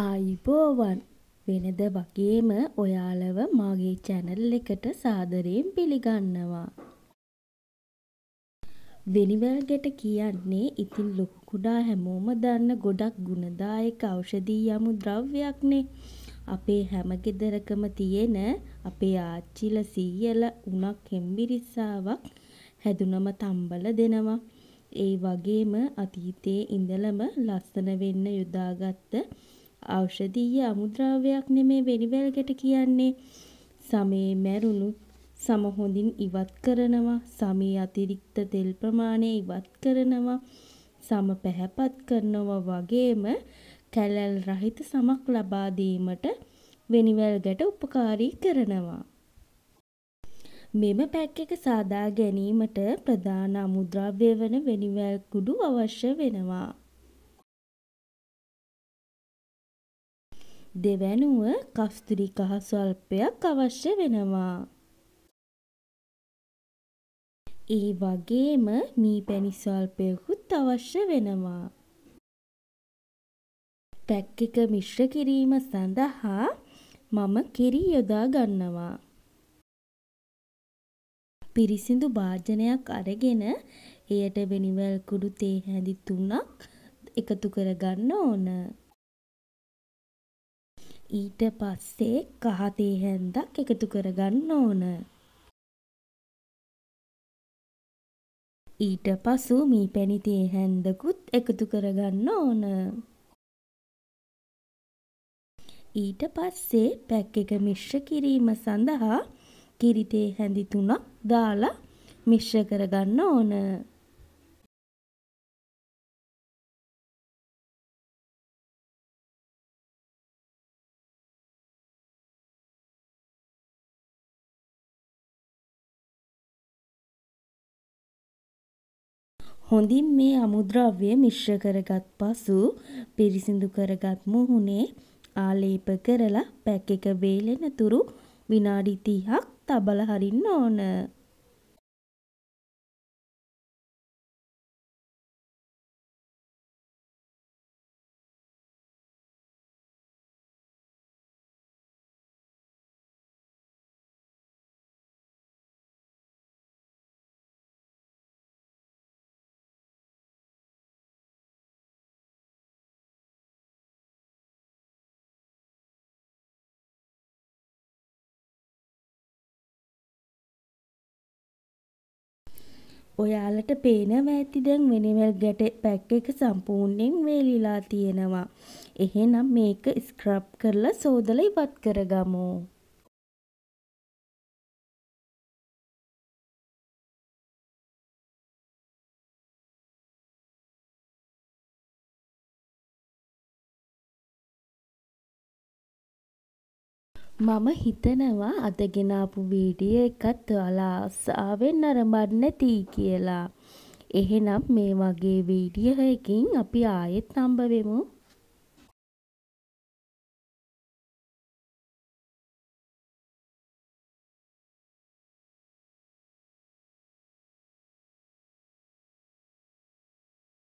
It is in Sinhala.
ආයුබෝවන් වෙනද වගේම ඔයාලව මාගේ චැනල් එකට සාදරයෙන් පිළිගන්නවා. වෙනිවැල් ගැට කියන්නේ ඉතින් ලොකු කුඩා හැමෝම දන්න ගොඩක් ගුණදායක ඖෂධීය අමුද්‍රව්‍යයක්නේ. අපේ හැම ගෙදරකම තියෙන අපේ ආච්චිල සීයල උණක් හෙම්බිරිස්සාවක් හැදුනම තම්බල දෙනවා. ඒ වගේම අතීතයේ ඉඳලම ලස්සන වෙන්න යොදාගත්ත ඖෂධීය අමුද්‍රව්‍යයක් නෙමේ වෙනිවැල් ගැට කියන්නේ. සමේ මැරුණු සම හොඳින් ඉවත් කරනවා. සමේ අතිරික්ත තෙල් ප්‍රමාණය ඉවත් කරනවා. සම පැහැපත් කරනවා වගේම කැලැල් රහිත සමක් ලබා දීමට වෙනිවැල් ගැට උපකාරී කරනවා. මෙම පැක් එක සාදා ගැනීමට ප්‍රධාන අමුද්‍රව්‍ය වන වෙනිවැල් කුඩු අවශ්‍ය වෙනවා. දෙවැනුව කස්තුරි කහ ස්වල්පයක් අවශ්‍ය වෙනවා. ඒ වගේම මී පැණි ස්වල්පයකුත් අවශ්‍ය වෙනවා. පැක් එක මිශ්‍ර කිරීම සඳහා මම කිරි යොදා ගන්නවා. පිරිසිදු භාජනයක් අරගෙන එයට වෙනිවැල් කුඩු තේ හැඳි තුනක් එකතු කරගන්න ඕන. ඊට පස්සේ කහ තේ හැන්දක් එකතු කරගන්න ඕන. ඊට පසු මී පැණි තේ හැන්දකුත් එකතු කරගන්න ඕන. ඊට පස්සේ පැක් එක මිශ්‍ර කිරීම සඳහා කිරි තේ හැඳි තුනක් දාලා මිශ්‍ර කරගන්න ඕන. හොඳින් මේ අමුද්‍රව්‍ය මිශ්‍ර කරගත් පසු පිරිසිදු කරගත් මුහුණේ ආලේප කරලා පැක් එක වේලෙන තුරු විනාඩි තිහක් තබලා හරින්න ඕන. ඔයාලට පේනවා ඇති දැන් වෙනිවැල් ගැට පැක් එක සම්පූර්ණයෙන් වේලිලා තියෙනවා. එහෙනම් මේක ස්ක්‍රබ් කරලා සෝදලා ඉවත් කරගමු. මම හිතනවා අද ගෙනාපු වීඩියෝ එකත් ඔයාලා ආසාවෙන් නරඹන්න ඇතියි කියලා. එහෙනම් මේ වගේ වීඩියෝ එකකින් අපි ආයෙත් හම්බ වෙමු.